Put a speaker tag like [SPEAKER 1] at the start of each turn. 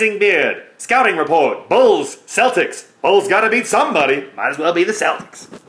[SPEAKER 1] Blazing Beard. Scouting report. Bulls. Celtics. Bulls gotta beat somebody. Might as well be the Celtics.